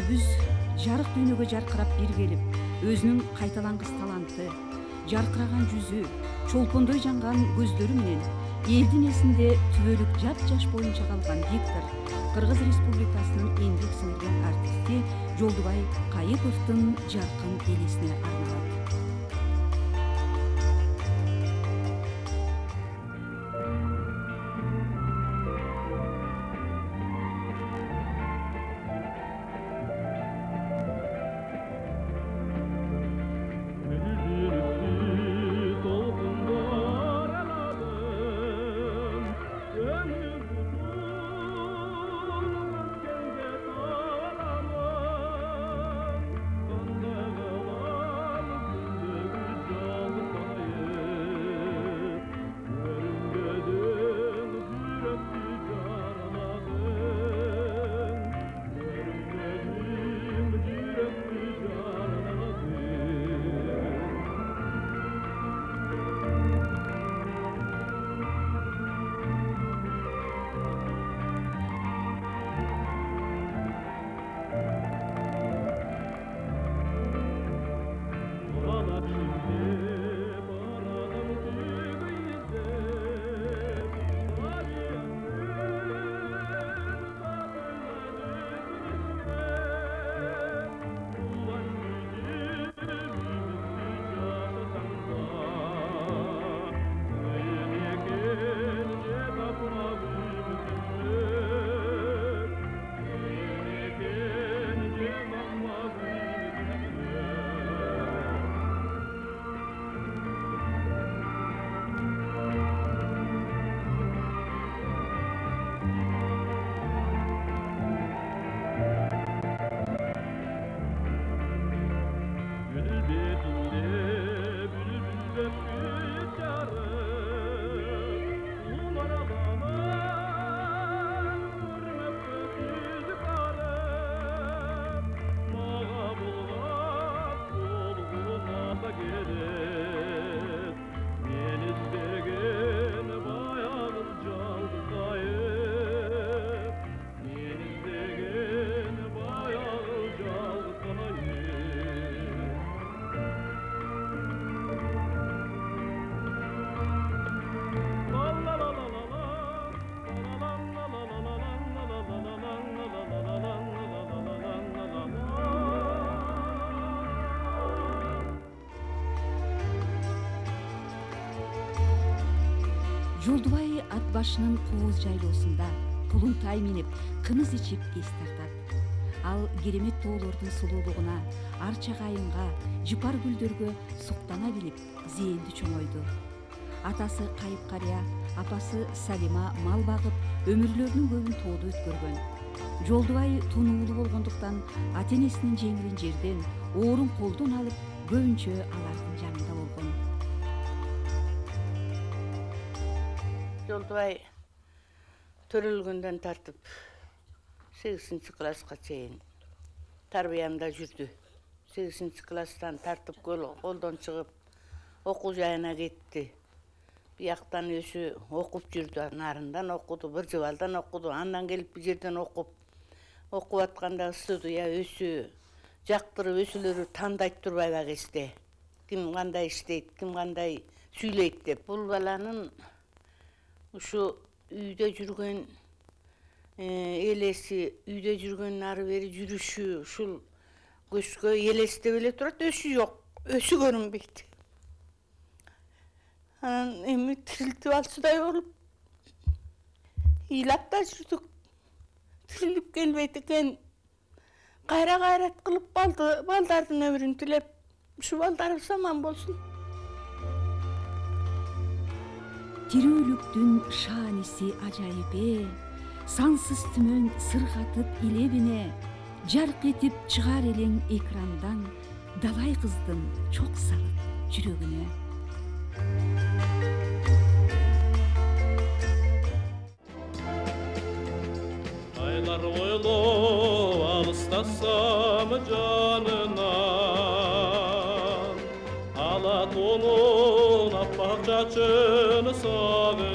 көрсөтүүбүз жарык дүйнөгө жаркырап биргелип өзүнүн кайталангыс таланты жаркыраган жүзү чолпондой жанган көздөрү менен элдин эсинде түбөлүк жапжаш боюнча калган диктор кыргыз республикасынын эмгек сиңирген артисти жолдубай кайыповдун жаркын элесине арналат жолдубай ат башынын кооз жайлоосунда кулунтай минип кымыз ичип эс тартат ал керемет тоолордун сулуулугуна арча кайынга жыпар гүлдөргө суктана билип зээндүү чоңойду атасы кайып карыя апасы салима мал багып өмүрлөрүнүн көбүн тоодо өткөргөн жолдубай тунуулуу болгондуктан ата энесинин жеңилин жерден оорун колдон алып көбүнчө алардын жанында. Болгон жолдубай төрөлгөндөн тартып сегизинчи класска чейин тарбиямда жүрдү. Сегизинчи класстан тартып колдон чыгып окуу жайына кетти. Бияктан өзү окуп жүрдү нарындан окуду бир жыбалдан окуду андан келип бул жерден окуп. Окуп атканда студия өзү жактырып өзүлөрү тандайт турбайбы кезде ким кандай иштейт ким кандай сүйлөйт деп. Бул баланын ушу үйдө жүргөн элеси үйдө жүргөн ары бери жүрүшү ушул көзгө элестеп эле турат өсү жок өсү көрүнбөйт анан эми тирилтип алчудай болуп ыйлап да жүрдүк тирилип келбейт экен кайра кайрат кылып балдардын өмүрүн тилеп ушу балдарыбыз аман болсун Girülüktün şanisi acayibi, Sansız tümün sırgatıp ilebine, Cark etip çıgar elin ekrandan, Davay kızdın çok salıp cürögüne. Aylar oylu alıstasam canına, Alat onu Catena sovereign.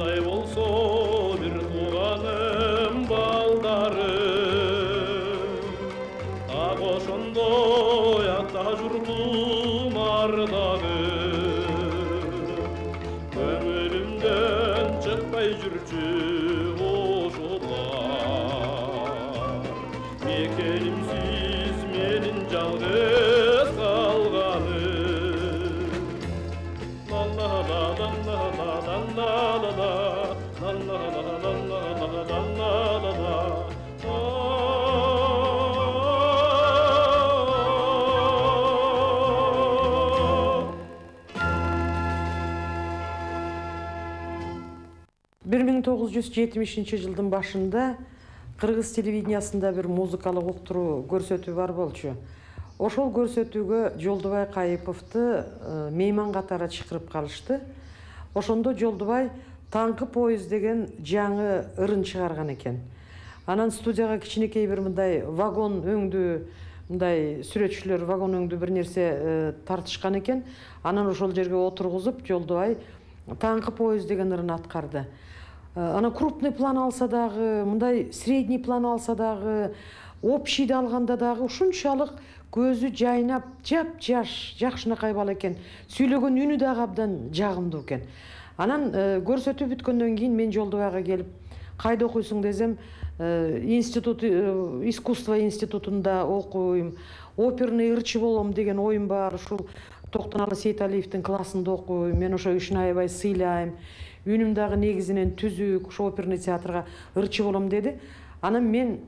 Қандай болсо жүз жетимишинчи жылдын башында кыргыз телевидениясында бир музыкалык уктуруу көрсөтүү бар болчу. Ошол көрсөтүүгө жолдубай кайыповду э, мейман катары чакырып калышты ошондо жолдубай таңкы поезд деген жаңы ырын чыгарган экен анан студияга кичинекей бир мындай вагон өңдүү мындай сүрөтчүлөр вагон өңдүү бир нерсе э, тартышкан экен анан ошол жерге отургузуп жолдубай таңкы поезд деген ырын аткарды Э, анан крупный план алса дагы мындай средний план алса дагы общийди алганда дагы ушунчалык көзү жайнап жапжаш жакшынакай бала экен. Сүйлөгөн үнү дагы абдан жагымдуу экен. Анан э, көрсөтүү бүткөндөн кийин мен жолдубайга келип кайда окуйсуң? десем э, институт искусство институтунда окуйм оперный ырчы болом деген оюм бар ушул токтоналы сейталиевдин классында окуйм мен ошо ишин аябай сыйлайм. Үнүм дагы негизинен түзүк ошо оперный театрга ырчы болом деди анан мен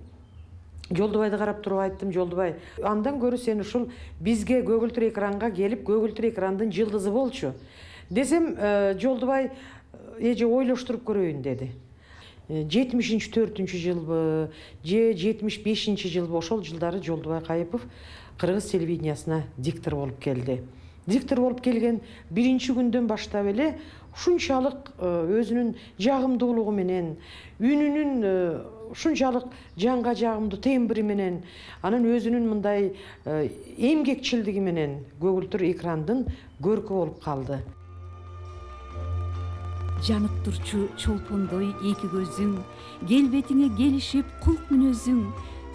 жолдубайды карап туруп айттым жолдубай андан көрө сен ушул бизге көгүлтүр экранга келип көгүлтүр экрандын жылдызы болчу десем э, жолдубай э, эже ойлоштуруп көрөйүн деди жетимишинчи төртүнчү жылбы же жетимиш бешинчи жылбы ошол жылдары жолдубай кайыпов кыргыз телевидениясына диктор болуп келди диктор болуп келген биринчи күндөн баштап эле ушунчалык э, өзүнүн жагымдуулугу менен үнүнүн э, ушунчалык жанга жагымдуу тембри менен анан өзүнүн мындай э, эмгекчилдиги менен көгүлтүр экрандын көркү болуп калды. Жанып турчу чолпондой эки көзүң келбетиңе келишип кулк мүнөзүң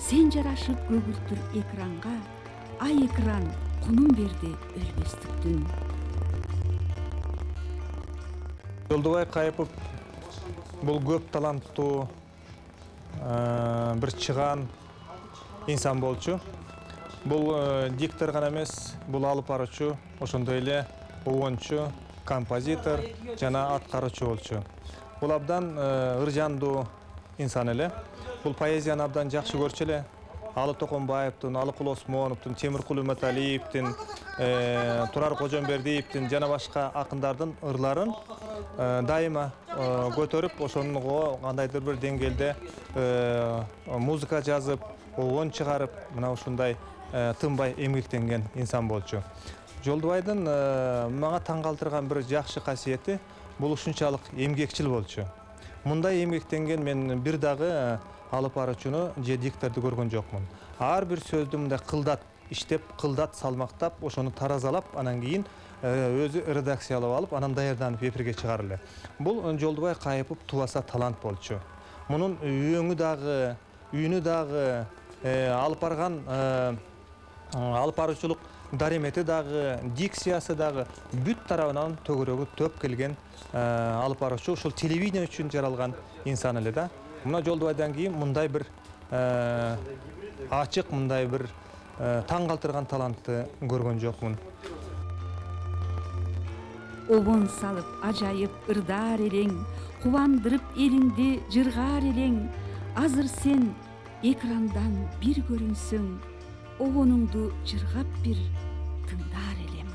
сен жарашып көгүлтүр экранга ай экран кунум берди өлбөстүктүн жолдубай кайыпов бул көп таланттуу э, бир чыгаан инсан болчу. Бул э, диктор гана эмес бул алып баруучу ошондой эле обончу композитор жана аткаруучу болчу. Бул абдан э, ыржандуу инсан эле. Бул поэзияны абдан жакшы көрчү эле. Алы токонбаевдин алыкул осмоновдун темиркул үмөталиевдин турар кожомбердиевдин жана башка акындардын ырларын дайыма э, көтөрүп ошого кандайдыр бир деңгээлде э, музыка жазып обон чыгарып мына ушундай тынбай эмгектенген инсан болчу жолдубайдын мага таң калтырган бир жакшы касиети бул ушунчалык эмгекчил болчу мындай эмгектенген мен бир дагы алып баруучуну же дикторду көргөн жокмун ар бир сөздү мындай кылдат иштеп кылдат салмактап ошону таразалап анан кийин өзү редакциялап алып анан даярданып эфирге чыгар эле бул жолдубай кайыпов тубаса талант болчу мунун өңү дагы үнү дагы алып барган алып баруучулук даремети дагы дикциясы дагы бүт тарабынан төгөрөгү төп келген алып баруучу ушул телевидение үчүн жаралган инсан эле да мына жолдубайдан кийин мындай бир э, ачык мындай бир э, таң калтырган талантты көргөн жокмун обон салып ажайып ырдаар элең кубандырып элиңди жыргаар элең азыр сен экрандан бир көрүнсөң обонуңду жыргап бир тыңдаар элем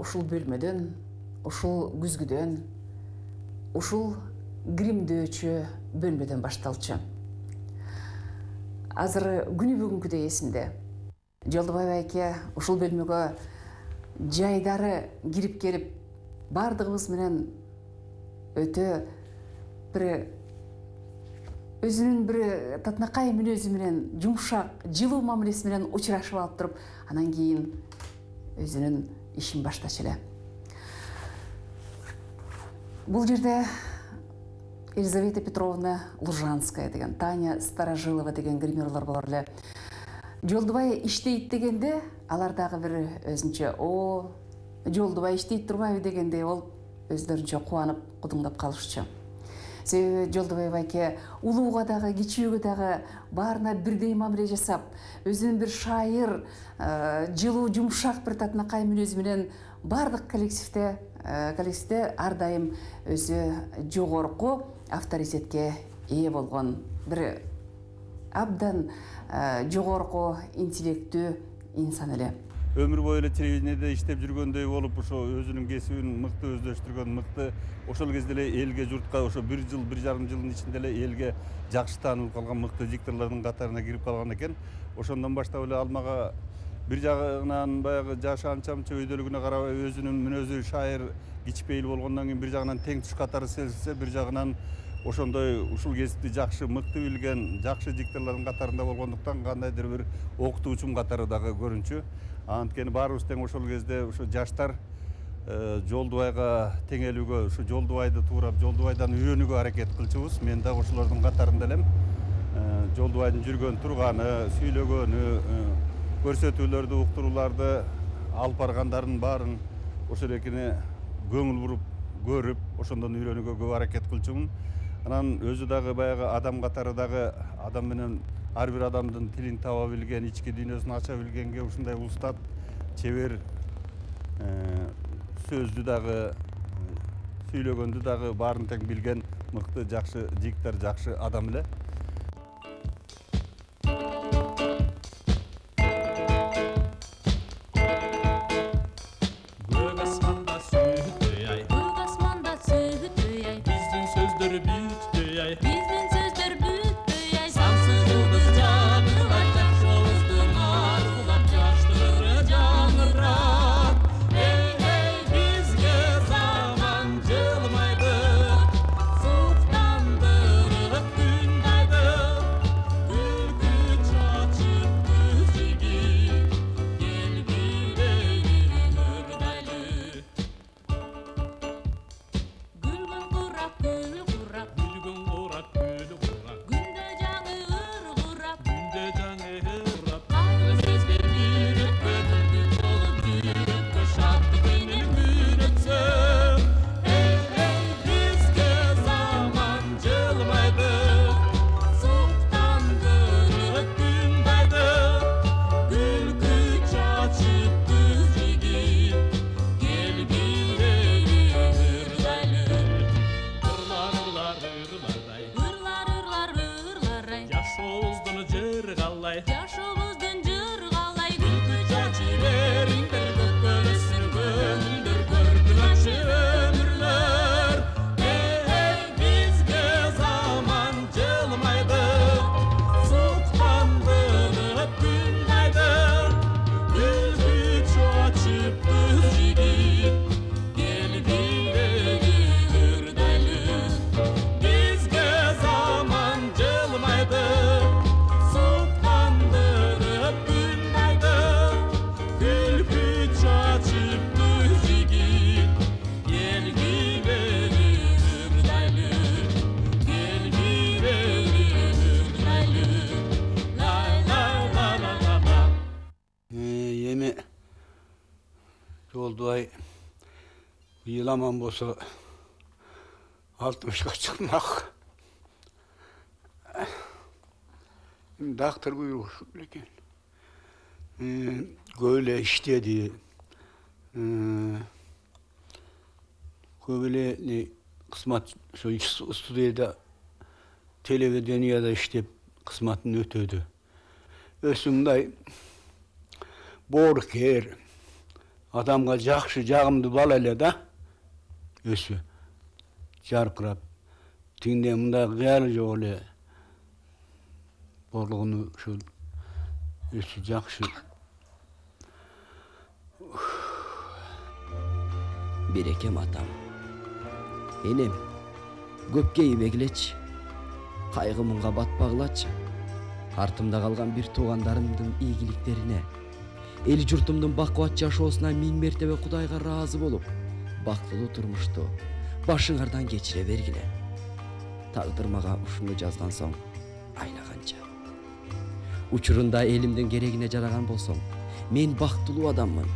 ушул бөлмөдөн ушул күзгүдөн ушул гримдөөчү бөлмөдөн башталчу азыр күнү бүгүнкүдөй эсимде. Жолдубай байке ушул бөлмөгө жайдары кирип келип баардыгыбыз менен өтө бир өзүнүн бир татынакай мүнөзү менен жумшак жылуу мамилеси менен учурашып алып туруп анан кийин өзүнүн ишин баштачу эле бул жерде елизавета петровна лужанская деген таня старожилова деген гримерлор болор эле жолдубай иштейт дегенде алар дагы бир өзүнчө о жолдубай иштейт турбайбы дегендей болуп өздөрүнчө кубанып кудуңдап калышчу себеби жолдубай байке улууга дагы кичүүгө дагы баарына бирдей мамиле жасап өзүнүн бир шайыр жылуу жумшак бир татынакай мүнөзү менен баардык коллективде коллективде ар дайым өзү жогорку авторитетке ээ болгон. Бир абдан жогорку интеллектүү инсан эле өмүр бою эле телевидениеде иштеп жүргөндөй болуп ошо өзүнүн кесибин мыкты өздөштүргөн мыкты ошол кезде эле элге журтка ошо бир жыл бир жарым жылдын ичинде эле элге жакшы таанылып калган мыкты дикторлордун катарына кирип калган экен. Ошондон баштап эле ал мага бир жагынан баягы жашы анча мынча өйдөлүгүнө карабай өзүнүн мүнөзү шайыр кичпейил болгондон кийин бир жагынан тең туш катары сезилсе бир жагынан ошондой ушул кесипти жакшы мыкты билген жакшы дикторлордун катарында болгондуктан кандайдыр бир окутуучум катары дагы көрүнчү. Анткени баарыбыз тең ошол кезде ушу жаштар жолдубайга теңелүүгө ушу жолдубайды туурап жолдубайдан үйрөнүүгө аракет кылчубуз мен дагы ошолордун катарында элем. Жолдубайдын жүргөн турганы сүйлөгөнү көрсөтүүлөрдү уктурууларды алып баргандарын баарын ошол экине көңүл буруп көрүп ошондон үйрөнүүгө көп аракет кылчумун анан өзү дагы баягы адам катары дагы адам менен ар бир адамдын тилин таба билген ички дүйнөсүн ача билгенге ушундай устат чебер сөздү дагы сүйлөгөндү дагы баарын тең билген мыкты жакшы диктор жакшы адам эле. Быйыл аман болсо алтымышка чыкмак эми доктор көп эле иштеди көп эле не ошо студияда телевиденияда иштеп кызматын өтөдү өзү мындай боорукер адамға жақсы жағымды бала эле да өзү жаркырап тигиндей мындай кыялы жок эле болгону ушул өзү жакшы берекем атам энем көпке ийбегилечи кайгы муңга батпагылачы артымда калган бир туугандарымдын ийгиликтерине эл журтумдун бакубат жашоосуна миң мертебе кудайга ыраазы болуп бактылуу турмушту башыңардан кечире бергиле тагдыр мага ушуну жазган соң айлаганча учурунда элимдин керегине жараган болсом мен бактылуу адаммын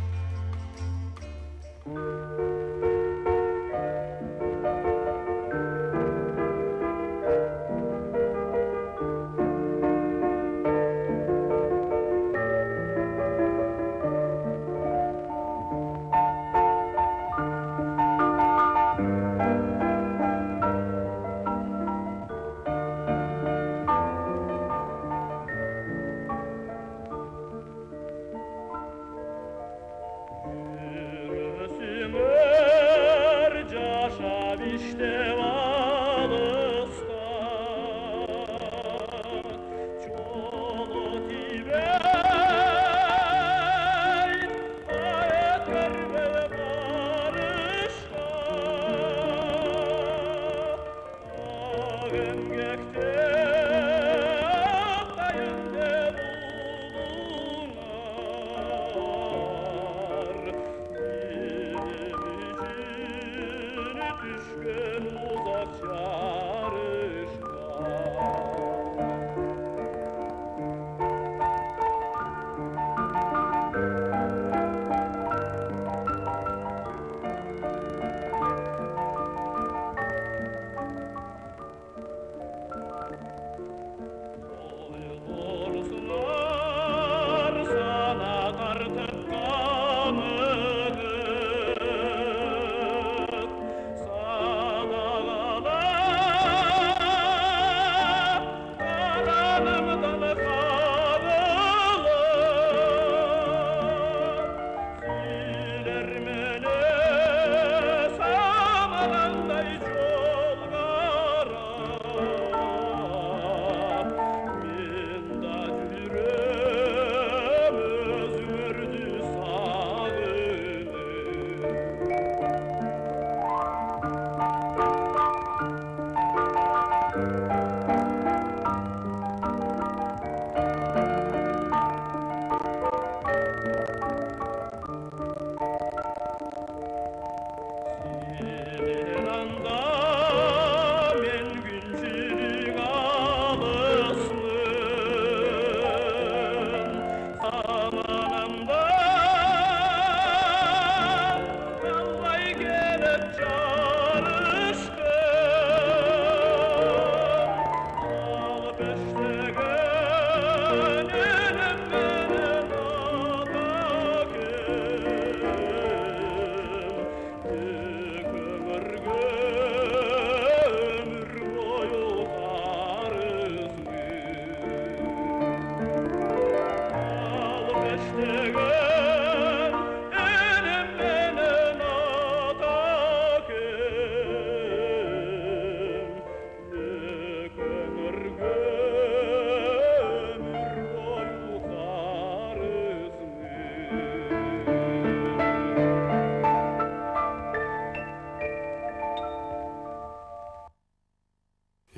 morgen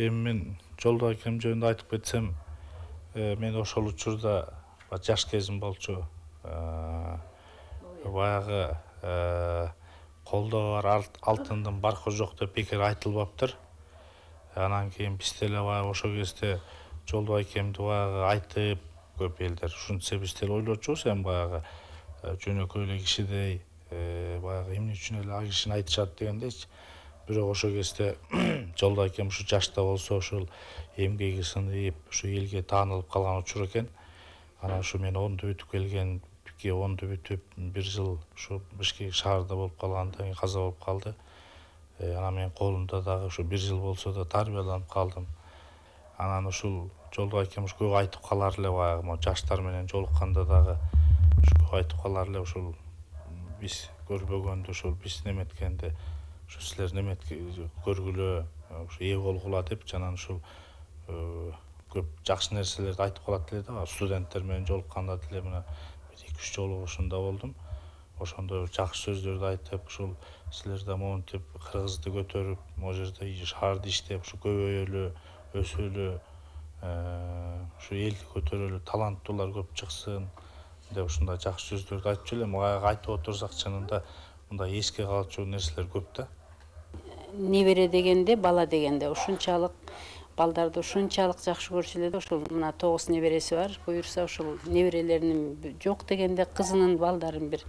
эми мен жолдо акем жөнүндө айтып кетсем э, мен ошол учурда жаш кезим болчу. Э, баягы э, колдо бар алт- алтындын баркы жок деп бекер айтылбаптыр. Анан кийин биз деле баягы ошол кезде жолдо акемди баягы айтып көп элдер ушинтсе биз деле ойлочубуз эми баягы жөнөкөй эле кишидей баягы эмне үчүн эле ал кишини айтышат дегендейчи. Бирок ошол кезде жолдо акем ушу жашта болсо ушул эмгеги сыныйып ушу элге таанылып калган учур экен. Анан ушу мен онду бүтүп келген онду бүтүп бир жыл ушу бишкек шаарда болуп калгандан кийин каза болуп калды. Э, анан менин колумда дагы ушу бир жыл болсо да тарбияланып калдым. Анан ушул жолдо акем ушу көп айтып калар эле баягы могу жаштар менен жолукканда дагы ушу көп айтып калар эле ушул биз көрбөгөндө ошол биз неметкенде ушу силер неметке көргүлө ушу ээ болгула деп жанагы ушул э, көп жакшы нерселерди айтып калат эле да. Студенттер менен жолукканда деле мына бир эки үч жолу ошондо болдум. Ошондо жакшы сөздөрдү айтып ушул силер да монтип кыргызды көтөрүп могу жерде шаарды иштеп ушу көбөйөлү өсөлү э, ушу элди көтөрөлү таланттуулар көп чыксын деп ушундай жакшы сөздөрдү айтып жүрөм баягы айтып отурсак чынында мындай эске калчу нерселер көп да. Небере дегенде бала дегенде. Ушунчалык балдарды ушунчалык жакшы эле ушул мына тогуз небереси бар. Буюрса ушул неберелеринин жок дегенде кызынын балдарын бир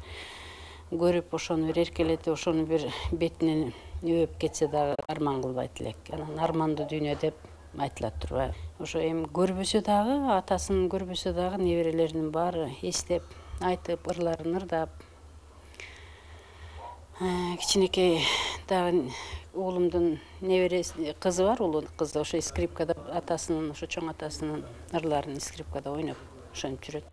көрүп ошону бир эркелетип ошону бир бетинен өбүп кетсе дагы арман кылбайт элек. Анан армандуу дүйнө деп айтылат турбайбы ошо эми көрбөсө дагы атасын көрбөсө дагы неберелеринин баары эстеп айтып ырларын ырдап Э, кичинекей дагы уулумдун небереси кызы бар улуу кызы ошо скрипкада атасынын ошо чоң атасынын ырларын скрипкада ойноп ошентип жүрөт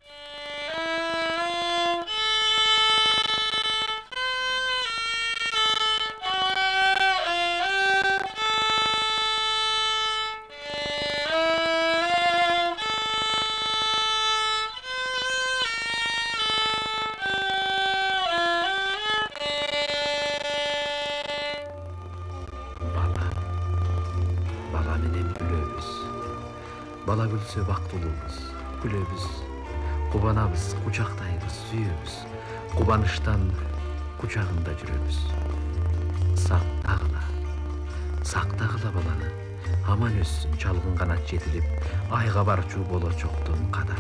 күлсө бактылуубуз күлөбүз кубанабыз кучактайбыз сүйөбүз кубанычтан кучагында жүрөбүз сактагыла сактагыла баланы. Аман өссүн чалгын канат жетилип айга барчу болочоктун kadar